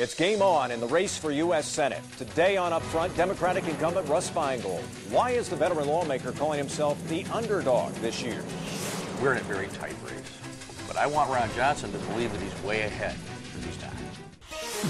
It's game on in the race for U.S. Senate. Today on Upfront, Democratic incumbent Russ Feingold. Why is the veteran lawmaker calling himself the underdog this year? We're in a very tight race. But I want Ron Johnson to believe that he's way ahead, because he's not.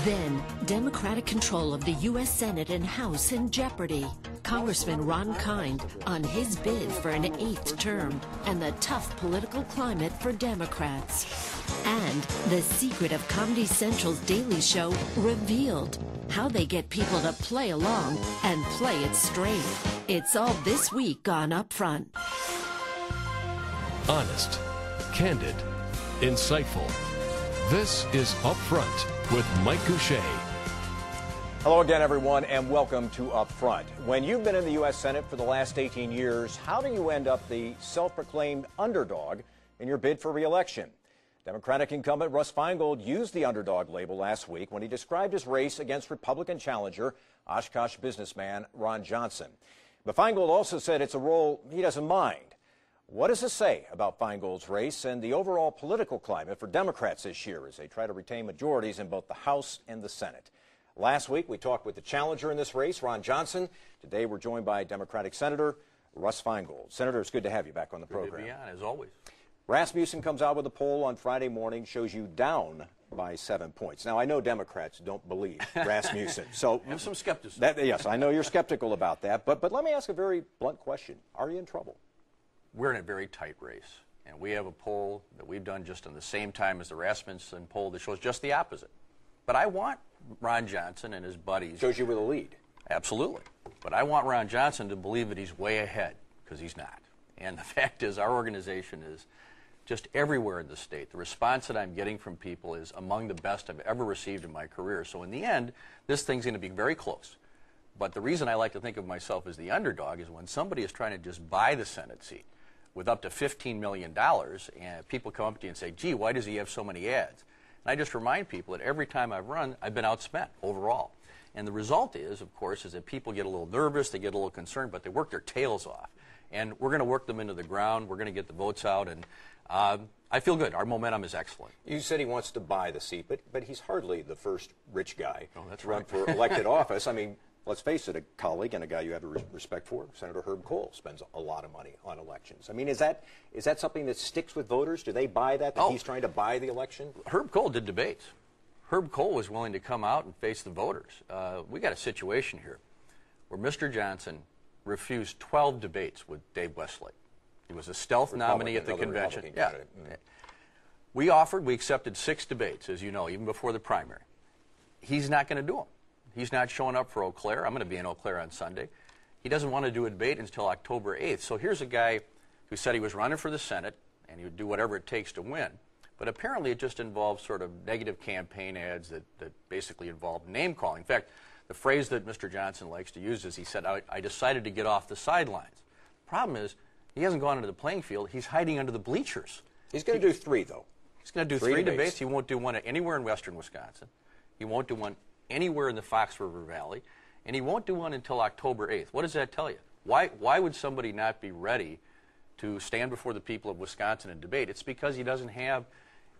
Then, Democratic control of the U.S. Senate and House in jeopardy. Congressman Ron Kind on his bid for an eighth term and the tough political climate for Democrats. And the secret of Comedy Central's Daily Show revealed how they get people to play along and play it straight. It's all this week on Upfront. Honest, candid, insightful. This is Upfront with Mike Gousha. Hello again, everyone, and welcome to Upfront. When you've been in the U.S. Senate for the last 18 years, how do you end up the self proclaimed underdog in your bid for reelection? Democratic incumbent Russ Feingold used the underdog label last week when he described his race against Republican challenger, Oshkosh businessman Ron Johnson. But Feingold also said it's a role he doesn't mind. What does this say about Feingold's race and the overall political climate for Democrats this year as they try to retain majorities in both the House and the Senate? Last week, we talked with the challenger in this race, Ron Johnson. Today, we're joined by Democratic Senator Russ Feingold. Senator, it's good to have you back on the Good program. to be on, as always. Rasmussen comes out with a poll on Friday morning, shows you down by seven points. Now, I know Democrats don't believe Rasmussen, so Have some skepticism. that, yes, I know you're skeptical about that. But but let me ask a very blunt question: Are you in trouble? We're in a very tight race. And we have a poll that we've done just in the same time as the Rasmussen poll that shows just the opposite. But I want Ron Johnson and his buddies. Shows you with a lead. Absolutely. But I want Ron Johnson to believe that he's way ahead, because he's not. And the fact is, our organization is just everywhere in the state. The response that I'm getting from people is among the best I've ever received in my career. So in the end, this thing's going to be very close. But the reason I like to think of myself as the underdog is when somebody is trying to just buy the Senate seat with up to $15 million, and people come up to you and say, gee, why does he have so many ads? And I just remind people that every time I've run, I've been outspent overall. And the result is, of course, is that people get a little nervous, they get a little concerned, but they work their tails off. And we're going to work them into the ground. We're going to get the votes out, and um, I feel good. Our momentum is excellent. You said he wants to buy the seat, but but he's hardly the first rich guy Oh, that's to run right. for elected office. I mean, let's face it, a colleague and a guy you have re- respect for, Senator Herb Kohl, spends a lot of money on elections. I mean, is that is that something that sticks with voters? Do they buy that? That Oh. he's trying to buy the election? Herb Kohl did debates. Herb Kohl was willing to come out and face the voters. Uh, we got a situation here where Mr. Johnson refused 12 debates with Dave Westlake. He was a stealth nominee at the convention. Republican candidate. Mm. We offered, we accepted six debates, as you know, even before the primary. He's not going to do them. He's not showing up for Eau Claire. I'm going to be in Eau Claire on Sunday. He doesn't want to do a debate until October 8th. So here's a guy who said he was running for the Senate and he would do whatever it takes to win. But apparently it just involves sort of negative campaign ads that, that basically involve name calling. In fact, the phrase that Mr. Johnson likes to use is he said, I, I decided to get off the sidelines. Problem is, he hasn't gone into the playing field. He's hiding under the bleachers. He's going to do three, though. He's going to do Three three, debates. debates. He won't do one anywhere in western Wisconsin. He won't do one anywhere in the Fox River Valley. And he won't do one until October 8th. What does that tell you? Why, why would somebody not be ready to stand before the people of Wisconsin and debate? It's because he doesn't have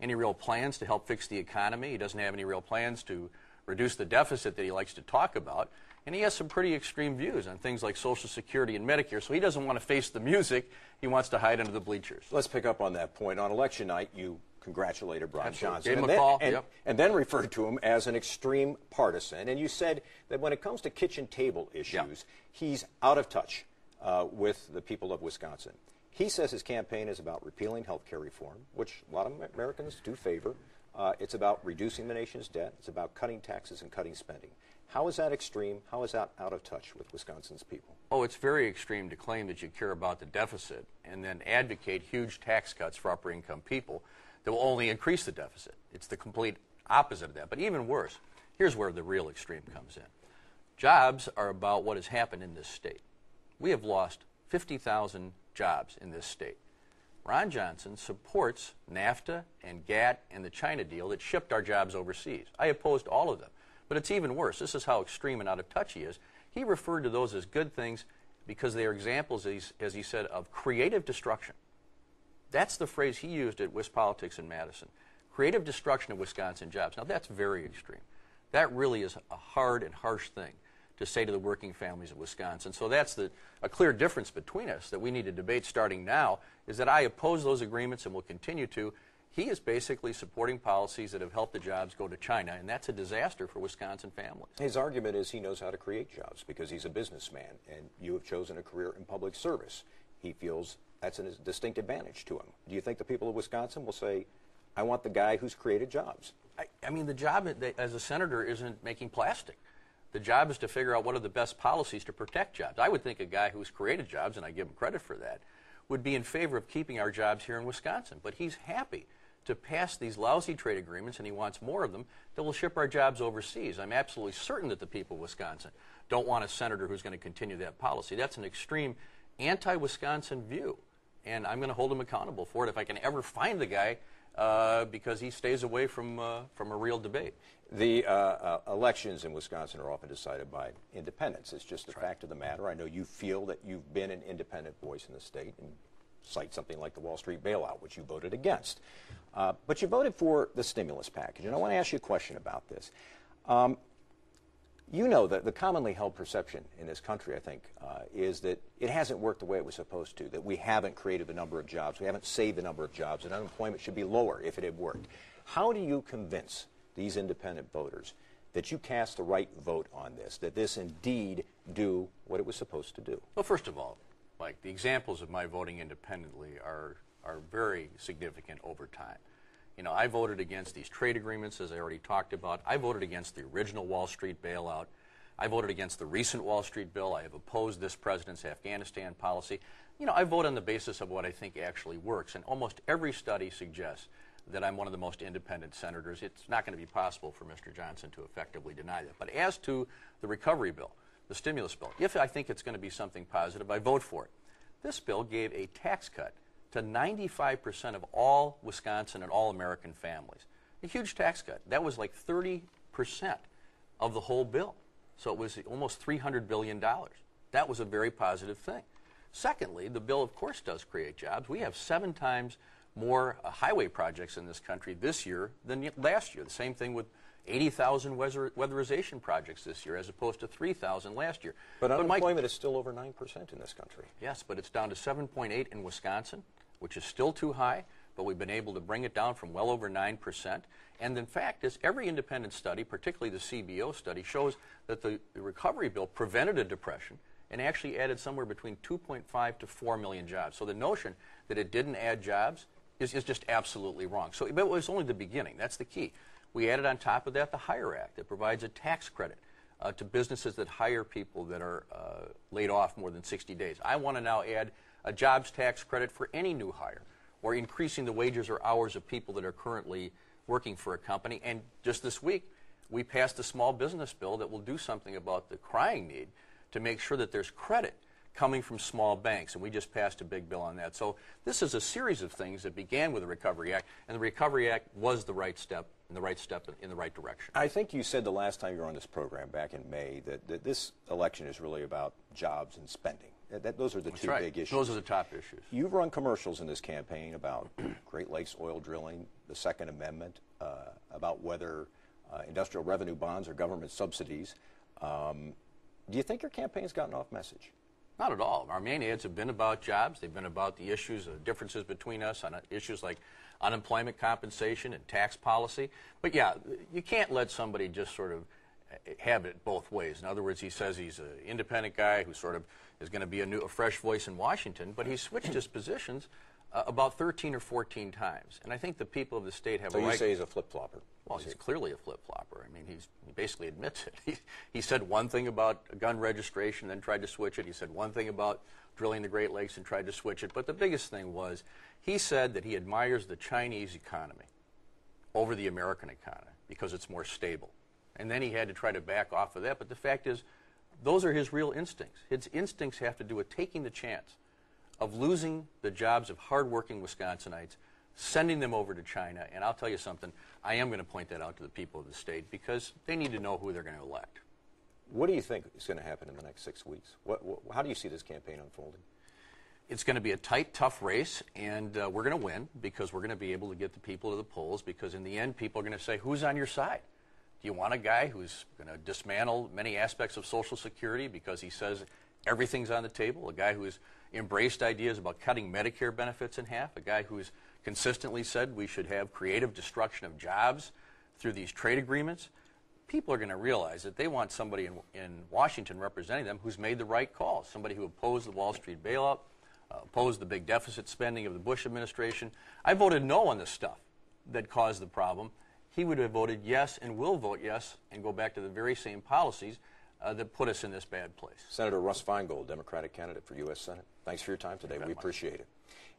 any real plans to help fix the economy. He doesn't have any real plans to reduce the deficit that he likes to talk about. And he has some pretty extreme views on things like Social Security and Medicare. So he doesn't want to face the music. He wants to hide under the bleachers. Let's pick up on that point. On election night, you congratulated Brian Absolutely. Johnson Gave him and, a then, call, and, yep. and then referred to him as an extreme partisan. And you said that when it comes to kitchen table issues, he's out of touch uh, with the people of Wisconsin. He says his campaign is about repealing health care reform, which a lot of Americans do favor. Uh, it's about reducing the nation's debt. It's about cutting taxes and cutting spending. How is that extreme? How is that out of touch with Wisconsin's people? Oh, it's very extreme to claim that you care about the deficit and then advocate huge tax cuts for upper income people that will only increase the deficit. It's the complete opposite of that. But even worse, here's where the real extreme comes in. Jobs are about what has happened in this state. We have lost 50,000 jobs in this state. Ron Johnson supports NAFTA and GATT and the China deal that shipped our jobs overseas. I opposed all of them. But it's even worse. This is how extreme and out of touch he is. He referred to those as good things because they are examples, as he, said, of creative destruction. That's the phrase he used at WisPolitics in Madison. Creative destruction of Wisconsin jobs. Now, that's very extreme. That really is a hard and harsh thing to say to the working families of Wisconsin. So that's the, a clear difference between us that we need to debate starting now is that I oppose those agreements and will continue to. He is basically supporting policies that have helped the jobs go to China, and that's a disaster for Wisconsin families. His argument is he knows how to create jobs because he's a businessman, and you have chosen a career in public service. He feels that's a distinct advantage to him. Do you think the people of Wisconsin will say, I want the guy who's created jobs? I, I mean, the job as a senator isn't making plastic. The job is to figure out what are the best policies to protect jobs. I would think a guy who's created jobs, and I give him credit for that, would be in favor of keeping our jobs here in Wisconsin. But he's happy to pass these lousy trade agreements, and he wants more of them that will ship our jobs overseas. I'm absolutely certain that the people of Wisconsin don't want a senator who's going to continue that policy. That's an extreme anti Wisconsin view, and I'm going to hold him accountable for it if I can ever find the guy uh, because he stays away from, uh, from a real debate. The uh, uh, elections in Wisconsin are often decided by independents. It's just the right. fact of the matter. I know you feel that you've been an independent voice in the state and cite something like the Wall Street bailout, which you voted against. Uh, but you voted for the stimulus package, and I want to ask you a question about this. Um, you know that the commonly held perception in this country, I think, uh, is that it hasn't worked the way it was supposed to, that we haven't created the number of jobs, we haven't saved the number of jobs, and unemployment should be lower if it had worked. How do you convince these independent voters that you cast the right vote on this, that this indeed do what it was supposed to do? Well, first of all, Mike, the examples of my voting independently are, are very significant over time. You know, I voted against these trade agreements, as I already talked about. I voted against the original Wall Street bailout. I voted against the recent Wall Street bill. I have opposed this president's Afghanistan policy. You know, I vote on the basis of what I think actually works, and almost every study suggests that I'm one of the most independent senators. It's not going to be possible for Mr. Johnson to effectively deny that. But as to the recovery bill, the stimulus bill, if I think it's going to be something positive, I vote for it. This bill gave a tax cut to 95% of all Wisconsin and all American families. A huge tax cut. That was like 30% of the whole bill. So it was almost $300 billion. That was a very positive thing. Secondly, the bill, of course, does create jobs. We have seven times more uh, highway projects in this country this year than last year. The same thing with 80,000 weatherization projects this year as opposed to 3,000 last year. But, but unemployment Mike, is still over 9% in this country. Yes, but it's down to 7.8 in Wisconsin which is still too high, but we've been able to bring it down from well over 9%. And in fact, as every independent study, particularly the CBO study, shows that the, the recovery bill prevented a depression and actually added somewhere between 2.5 to 4 million jobs. So the notion that it didn't add jobs is, is just absolutely wrong. So it was only the beginning. That's the key. We added on top of that the HIRE Act that provides a tax credit uh, to businesses that hire people that are uh, laid off more than 60 days. I want to now add a jobs tax credit for any new hire, or increasing the wages or hours of people that are currently working for a company. And just this week, we passed a small business bill that will do something about the crying need to make sure that there's credit coming from small banks, and we just passed a big bill on that. So this is a series of things that began with the Recovery Act, and the Recovery Act was the right step and the right step in the right direction. I think you said the last time you were on this program back in May that, that this election is really about jobs and spending. That, those are the That's two right. big issues. Those are the top issues. You've run commercials in this campaign about Great Lakes oil drilling, the Second Amendment, uh, about whether uh, industrial revenue bonds or government subsidies. Um, do you think your campaign's gotten off message? Not at all. Our main ads have been about jobs. They've been about the issues, the differences between us on issues like unemployment compensation and tax policy. But yeah, you can't let somebody just sort of have it both ways. In other words, he says he's an independent guy who sort of is going to be a new, a fresh voice in Washington, but he switched his positions uh, about 13 or 14 times. And I think the people of the state have so a right. you say he's a flip flopper? Well, he's clearly a flip flopper. I mean, he's, he basically admits it. He, he said one thing about gun registration, then tried to switch it. He said one thing about drilling the Great Lakes and tried to switch it. But the biggest thing was he said that he admires the Chinese economy over the American economy because it's more stable. And then he had to try to back off of that. But the fact is, those are his real instincts. His instincts have to do with taking the chance of losing the jobs of hardworking Wisconsinites, sending them over to China. And I'll tell you something, I am going to point that out to the people of the state because they need to know who they're going to elect. What do you think is going to happen in the next six weeks? What, what, how do you see this campaign unfolding? It's going to be a tight, tough race, and uh, we're going to win because we're going to be able to get the people to the polls because in the end, people are going to say, who's on your side? Do you want a guy who's going to dismantle many aspects of Social Security because he says everything's on the table? A guy who's embraced ideas about cutting Medicare benefits in half? A guy who's consistently said we should have creative destruction of jobs through these trade agreements? People are going to realize that they want somebody in, in Washington representing them who's made the right calls, somebody who opposed the Wall Street bailout, uh, opposed the big deficit spending of the Bush administration. I voted no on the stuff that caused the problem he would have voted yes and will vote yes and go back to the very same policies uh, that put us in this bad place. Senator Russ Feingold, Democratic candidate for U.S. Senate. Thanks for your time today. We appreciate it.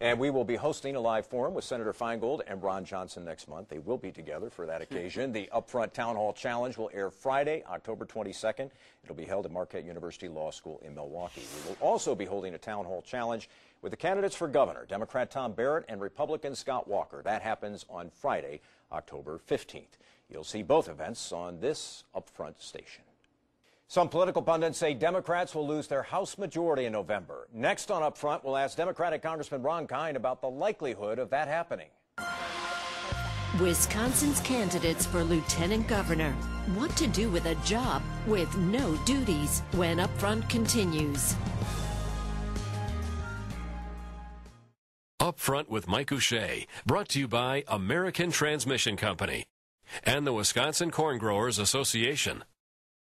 And we will be hosting a live forum with Senator Feingold and Ron Johnson next month. They will be together for that occasion. the Upfront Town Hall Challenge will air Friday, October 22nd. It'll be held at Marquette University Law School in Milwaukee. We will also be holding a Town Hall Challenge with the candidates for governor, Democrat Tom Barrett and Republican Scott Walker. That happens on Friday, October 15th. You'll see both events on this Upfront station. Some political pundits say Democrats will lose their House majority in November. Next on Upfront, we'll ask Democratic Congressman Ron Kind about the likelihood of that happening. Wisconsin's candidates for lieutenant governor. What to do with a job with no duties when Upfront continues. Upfront with Mike Gousha, brought to you by American Transmission Company and the Wisconsin Corn Growers Association.